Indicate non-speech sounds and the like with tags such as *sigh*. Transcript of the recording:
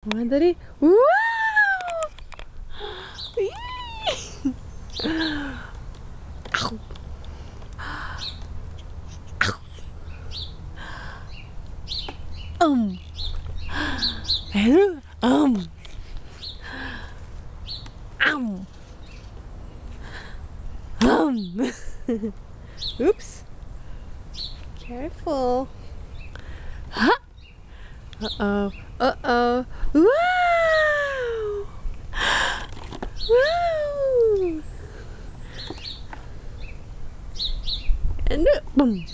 Tadi. Wow! Ow. Um. Um. Um. *laughs* Um. Oops. Careful. Huh? Uh-oh. Uh-oh. Wow! Wow! And uh, boom.